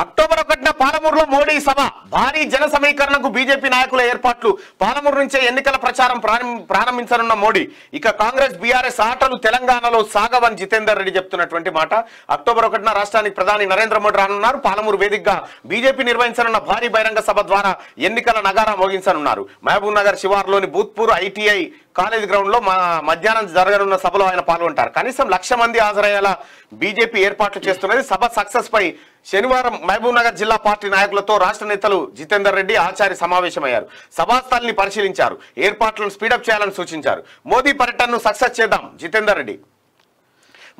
October ఒకటిన పాలమూరులో మోడీ సభ. భారీ జన సమీకరణకు బీజేపీ నాయకుల ఏర్పాట్లు. పాలమూరు నుంచే ఎన్నికల ప్రచారం ప్రారంభించనున్న మోడీ. ఇక కాంగ్రెస్ బీఆర్ఎస్ ఆటలు తెలంగాణలో సాగవని జితేందర్ రెడ్డి చెప్తున్నటువంటి మాట. అక్టోబర్ ఒకటిన రాష్ట్రానికి ప్రధాని నరేంద్ర మోడీ రానున్నారు. పాలమూరు వేదికగా బీజేపీ నిర్వహించనున్న భారీ బహిరంగ సభ ద్వారా ఎన్నికల నగారా మోగించనున్నారు. మహబూబ్ నగర్ శివార్లోని భూత్పూర్ ఐటీఐ కాలేజ్ గ్రౌండ్లో మా మధ్యాహ్నం జరగనున్న సభలో ఆయన పాల్గొంటారు. కనీసం లక్ష మంది హాజరయ్యేలా బీజేపీ ఏర్పాట్లు చేస్తున్నది. సభ సక్సెస్ పై శనివారం మహబూబ్ నగర్ జిల్లా పార్టీ నాయకులతో రాష్ట్ర నేతలు జితేందర్ రెడ్డి ఆచారి సమావేశమయ్యారు. సభాస్థలిని పరిశీలించారు. ఏర్పాట్లను స్పీడప్ చేయాలని సూచించారు. మోదీ పర్యటనను సక్సెస్ చేద్దాం. జితేందర్ రెడ్డి.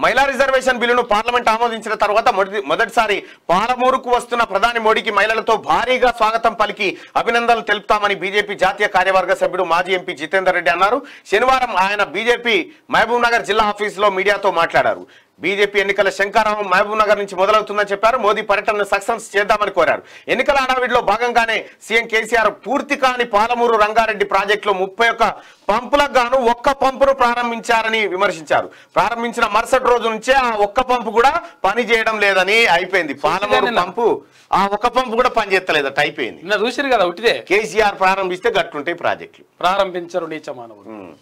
మహిళా రిజర్వేషన్ బిల్లును పార్లమెంట్ ఆమోదించిన తర్వాత మొదటి- మొదటిసారి పాలమూరుకు వస్తున్న ప్రధాని మోడీకి మహిళలతో భారీగా స్వాగతం పలికి అభినందనలు తెలుపుతామని బీజేపీ జాతీయ కార్యవర్గ సభ్యుడు మాజీ ఎంపీ జితేందర్ రెడ్డి అన్నారు. శనివారం ఆయన బీజేపీ మహబూబ్ నగర్ జిల్లా ఆఫీసులో మీడియాతో మాట్లాడారు. బీజేపీ ఎన్నికల శంకారావం మహబూబ్ నగర్ నుంచి మొదలవుతుందని చెప్పారు. మోదీ పర్యటనను సక్సెస్ చేద్దామని కోరారు. ఎన్నికల హడావిడిలో భాగంగానే సీఎం కేసీఆర్ పూర్తి కాని పాలమూరు రంగారెడ్డి ప్రాజెక్టులో ముప్పై ఒక్క పంపులకు గాను ఒక్క పంపును ప్రారంభించారని విమర్శించారు. ప్రారంభించిన మరుసటి రోజు నుంచే ఆ ఒక్క పంపు కూడా పని చేయడం లేదని అయిపోయింది. పాలమూరు. పంపు ఆ ఒక్క పంపు కూడా పని చేస్తలేదట అయిపోయింది. చూసిరు కదా కేసీఆర్ ప్రారంభిస్తే గట్టుంటాయి ప్రాజెక్టులు. ప్రారంభించరు నీచ మానవుడు ఉమ్.